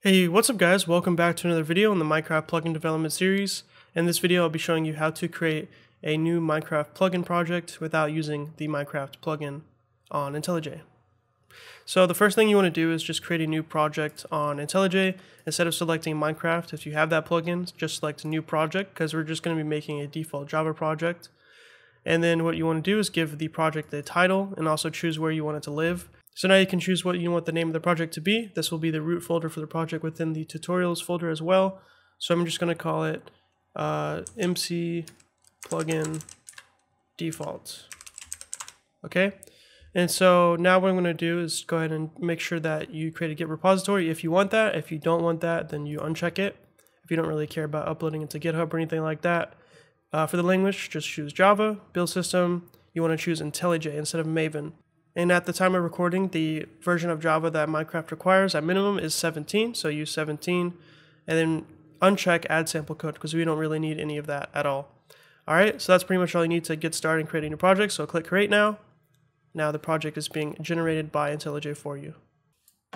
Hey, what's up guys? Welcome back to another video in the Minecraft plugin development series. In this video, I'll be showing you how to create a new Minecraft plugin project without using the Minecraft plugin on IntelliJ. So the first thing you want to do is just create a new project on IntelliJ. Instead of selecting Minecraft, if you have that plugin, just select new project because we're just going to be making a default Java project. And then what you want to do is give the project a title and also choose where you want it to live. So now you can choose what you want the name of the project to be. This will be the root folder for the project within the tutorials folder as well. So I'm just going to call it uh, MC plugin default. Okay. And so now what I'm going to do is go ahead and make sure that you create a Git repository if you want that. If you don't want that, then you uncheck it. If you don't really care about uploading it to GitHub or anything like that. Uh, for the language, just choose Java. Build system, you want to choose IntelliJ instead of Maven. And at the time of recording, the version of Java that Minecraft requires at minimum is 17, so use 17. And then uncheck add sample code because we don't really need any of that at all. All right, so that's pretty much all you need to get started creating your project. So click create now. Now the project is being generated by IntelliJ for you.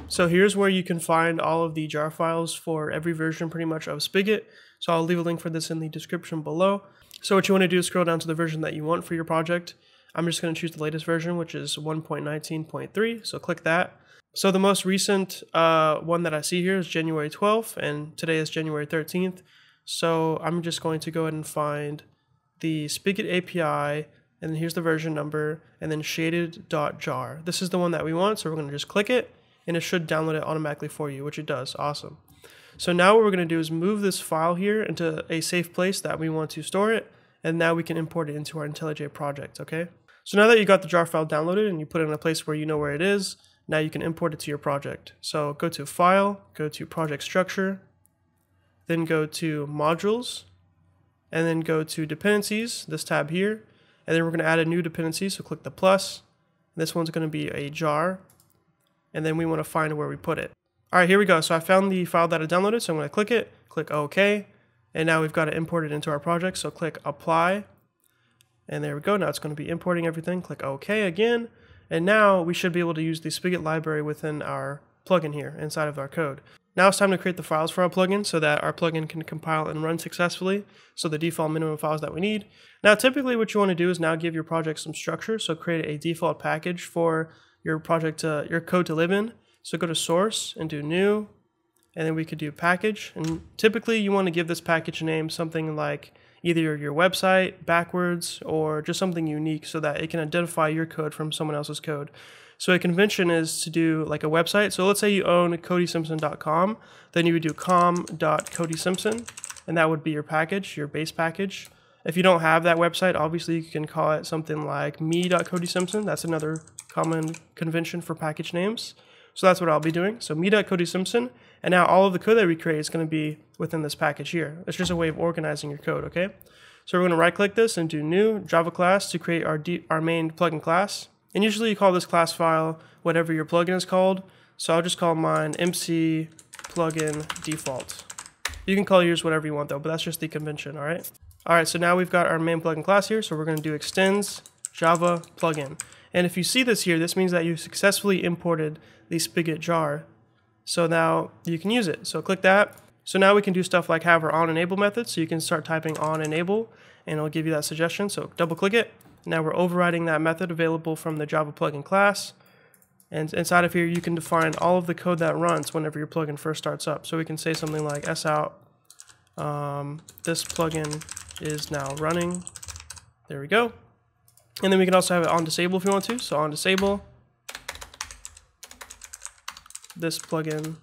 So here's where you can find all of the jar files for every version pretty much of Spigot. So I'll leave a link for this in the description below. So what you want to do is scroll down to the version that you want for your project. I'm just going to choose the latest version, which is 1.19.3. So click that. So the most recent uh, one that I see here is January 12th, and today is January 13th. So I'm just going to go ahead and find the Spigot API, and here's the version number, and then shaded.jar. This is the one that we want, so we're going to just click it, and it should download it automatically for you, which it does. Awesome. So now what we're going to do is move this file here into a safe place that we want to store it, and now we can import it into our IntelliJ project, okay? So now that you got the jar file downloaded and you put it in a place where you know where it is, now you can import it to your project. So go to File, go to Project Structure, then go to Modules, and then go to Dependencies, this tab here, and then we're going to add a new dependency, so click the plus. This one's going to be a jar, and then we want to find where we put it. All right, here we go. So I found the file that I downloaded, so I'm going to click it, click OK, and now we've got it imported into our project. So click Apply, and there we go. Now it's going to be importing everything. Click OK again. And now we should be able to use the Spigot library within our plugin here inside of our code. Now it's time to create the files for our plugin so that our plugin can compile and run successfully. So the default minimum files that we need. Now typically what you want to do is now give your project some structure. So create a default package for your project, to, your code to live in. So go to source and do new. And then we could do package. And typically you want to give this package a name something like either your website backwards or just something unique so that it can identify your code from someone else's code. So a convention is to do like a website. So let's say you own kodysimpson.com, then you would do com.kodysimpson, and that would be your package, your base package. If you don't have that website, obviously you can call it something like me.kodysimpson. That's another common convention for package names. So that's what I'll be doing. So me.kodysimpson, and now all of the code that we create is going to be within this package here. It's just a way of organizing your code, okay? So we're going to right click this and do new Java class to create our, our main plugin class. And usually you call this class file whatever your plugin is called. So I'll just call mine MC plugin default. You can call yours whatever you want though, but that's just the convention, all right? All right, so now we've got our main plugin class here. So we're going to do extends Java plugin. And if you see this here, this means that you successfully imported the Spigot jar. So now you can use it. So click that. So now we can do stuff like have our on enable method. So you can start typing on enable and it'll give you that suggestion. So double click it. Now we're overriding that method available from the Java plugin class. And inside of here, you can define all of the code that runs whenever your plugin first starts up. So we can say something like sout, um, this plugin is now running. There we go. And then we can also have it on disable if you want to. So on disable, this plugin,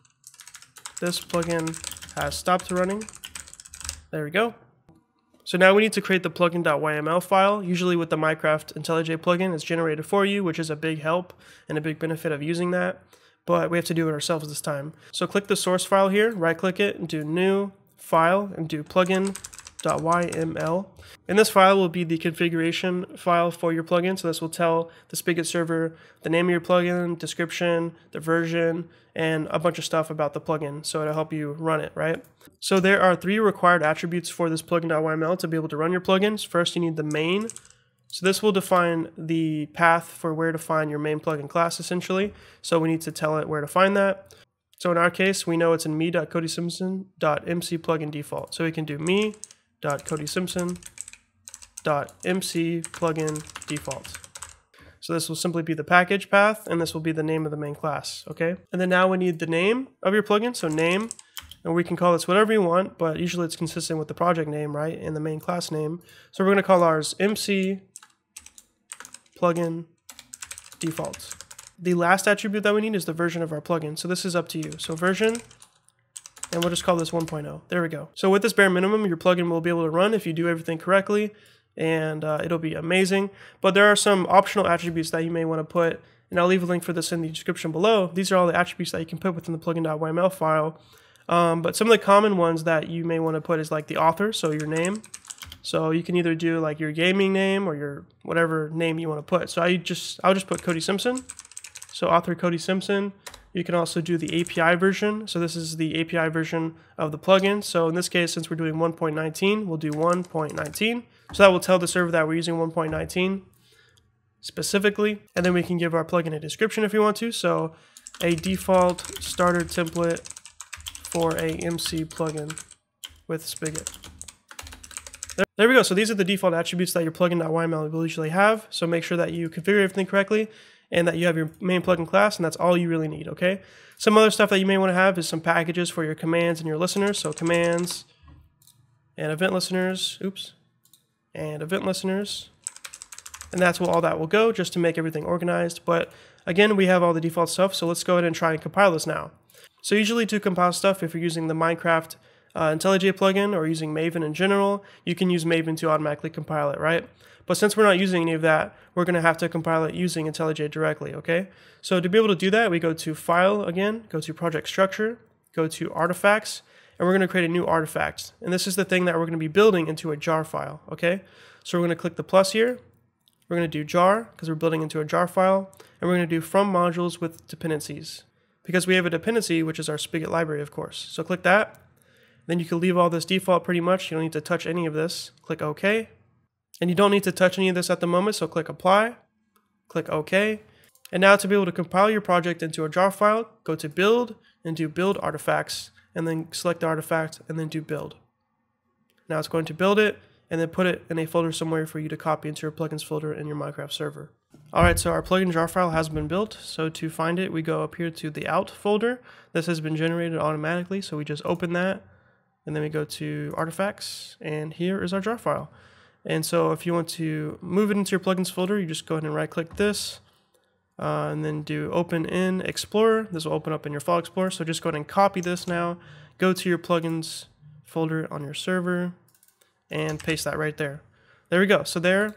this plugin has stopped running. There we go. So now we need to create the plugin.yml file. Usually with the Minecraft IntelliJ plugin, it's generated for you, which is a big help and a big benefit of using that. But we have to do it ourselves this time. So click the source file here, right click it and do new file and do plugin .yml. And this file will be the configuration file for your plugin. So this will tell the Spigot server the name of your plugin, description, the version, and a bunch of stuff about the plugin. So it'll help you run it, right? So there are three required attributes for this plugin.yml to be able to run your plugins. First, you need the main. So this will define the path for where to find your main plugin class, essentially. So we need to tell it where to find that. So in our case, we know it's in me.kodysimpson.mc plugin default. So we can do me.kodysimpson.mc plugin default. So this will simply be the package path, and this will be the name of the main class, okay? And then now we need the name of your plugin, so name, and we can call this whatever you want, but usually it's consistent with the project name, right, and the main class name. So we're gonna call ours MC plugin default. The last attribute that we need is the version of our plugin, so this is up to you. So version, and we'll just call this 1.0. There we go. So with this bare minimum, your plugin will be able to run if you do everything correctly, and uh, it'll be amazing. But there are some optional attributes that you may want to put, and I'll leave a link for this in the description below. These are all the attributes that you can put within the plugin.yml file. Um, but some of the common ones that you may want to put is like the author, so your name. So you can either do like your gaming name or your whatever name you want to put. So I just I'll just put Kody Simpson. So author Kody Simpson. You can also do the API version. So this is the API version of the plugin. So in this case, since we're doing 1.19, we'll do 1.19. So that will tell the server that we're using 1.19 specifically. And then we can give our plugin a description if you want to. So a default starter template for a MC plugin with Spigot. There, there we go. So these are the default attributes that your plugin.yml will usually have. So make sure that you configure everything correctly and that you have your main plugin class, and that's all you really need, okay? Some other stuff that you may want to have is some packages for your commands and your listeners. So commands and event listeners, oops, and event listeners. And that's where all that will go, just to make everything organized. But again, we have all the default stuff, so let's go ahead and try and compile this now. So usually to compile stuff, if you're using the Minecraft uh, IntelliJ plugin or using Maven in general, you can use Maven to automatically compile it, right? But since we're not using any of that, we're going to have to compile it using IntelliJ directly, okay? So to be able to do that, we go to File again, go to Project Structure, go to Artifacts, and we're going to create a new artifact. And this is the thing that we're going to be building into a jar file, okay? So we're going to click the plus here. We're going to do jar, because we're building into a jar file, and we're going to do from modules with dependencies. Because we have a dependency, which is our Spigot library, of course. So click that. Then you can leave all this default pretty much. You don't need to touch any of this. Click OK. And you don't need to touch any of this at the moment, so click apply, click OK. And now to be able to compile your project into a jar file, go to build and do build artifacts, and then select the artifact and then do build. Now it's going to build it and then put it in a folder somewhere for you to copy into your plugins folder in your Minecraft server. Alright, so our plugin jar file has been built. So to find it, we go up here to the out folder. This has been generated automatically, so we just open that and then we go to artifacts and here is our jar file. And so if you want to move it into your plugins folder, you just go ahead and right click this uh, and then do open in Explorer. This will open up in your File Explorer. So just go ahead and copy this now, go to your plugins folder on your server and paste that right there. There we go. So there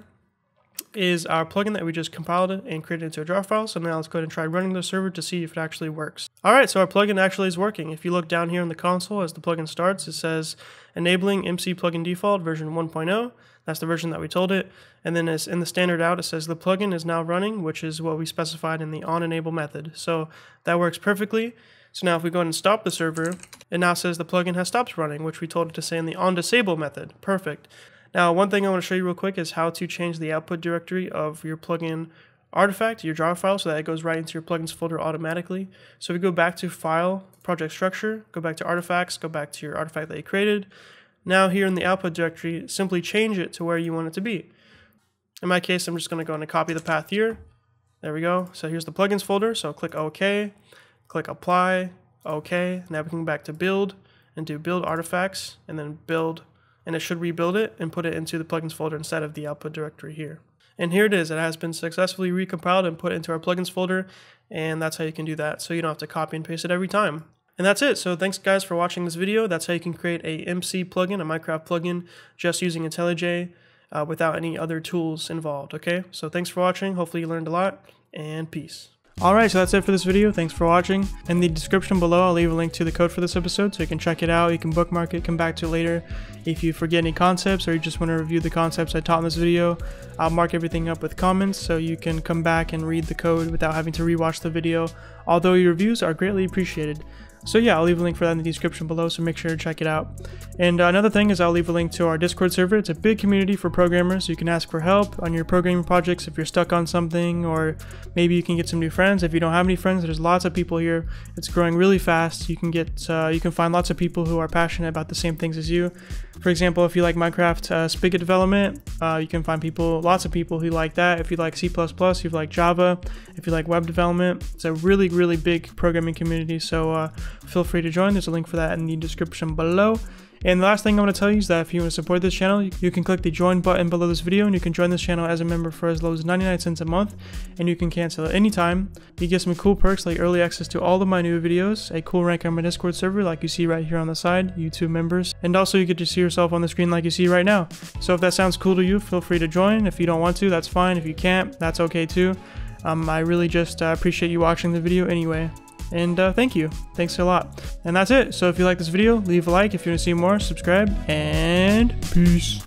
is our plugin that we just compiled and created into a jar file. So now let's go ahead and try running the server to see if it actually works. All right, so our plugin actually is working. If you look down here in the console as the plugin starts, it says enabling MC plugin default version 1.0. That's the version that we told it. And then as in the standard out, it says the plugin is now running, which is what we specified in the on enable method. So that works perfectly. So now if we go ahead and stop the server, it now says the plugin has stopped running, which we told it to say in the on disable method. Perfect. Now, one thing I want to show you real quick is how to change the output directory of your plugin artifact, your jar file, so that it goes right into your plugins folder automatically. So if we go back to File, Project Structure, go back to Artifacts, go back to your artifact that you created. Now here in the output directory, simply change it to where you want it to be. In my case, I'm just going to go and copy the path here. There we go. So here's the plugins folder. So click OK, click Apply, OK. Now we can go back to Build and do Build Artifacts, and then Build and it should rebuild it and put it into the plugins folder instead of the output directory here. And here it is. It has been successfully recompiled and put into our plugins folder, and that's how you can do that. So you don't have to copy and paste it every time. And that's it. So thanks guys for watching this video. That's how you can create a MC plugin, a Minecraft plugin, just using IntelliJ uh, without any other tools involved. Okay. So thanks for watching. Hopefully you learned a lot, and peace. Alright, so that's it for this video. Thanks for watching. In the description below, I'll leave a link to the code for this episode so you can check it out. You can bookmark it, come back to it later. If you forget any concepts or you just want to review the concepts I taught in this video, I'll mark everything up with comments so you can come back and read the code without having to rewatch the video. Although your reviews are greatly appreciated. So yeah, I'll leave a link for that in the description below, so make sure to check it out. And uh, another thing is I'll leave a link to our Discord server. It's a big community for programmers. You can ask for help on your programming projects if you're stuck on something, or maybe you can get some new friends. If you don't have any friends, there's lots of people here. It's growing really fast. You can get, uh, you can find lots of people who are passionate about the same things as you. For example, if you like Minecraft uh, Spigot development, uh, you can find people, lots of people who like that. If you like C++, you like Java, if you like web development, it's a really, really big programming community. So uh, feel free to join. There's a link for that in the description below. And the last thing I want to tell you is that if you want to support this channel, you can click the join button below this video and you can join this channel as a member for as low as 99 cents a month and you can cancel at any time. You get some cool perks like early access to all of my new videos, a cool rank on my Discord server like you see right here on the side, YouTube members, and also you get to see yourself on the screen like you see right now. So if that sounds cool to you, feel free to join. If you don't want to, that's fine. If you can't, that's okay too. Um, I really just uh, appreciate you watching the video anyway. And uh, thank you. Thanks a lot. And that's it. So if you like this video, leave a like. If you want to see more, subscribe. And peace.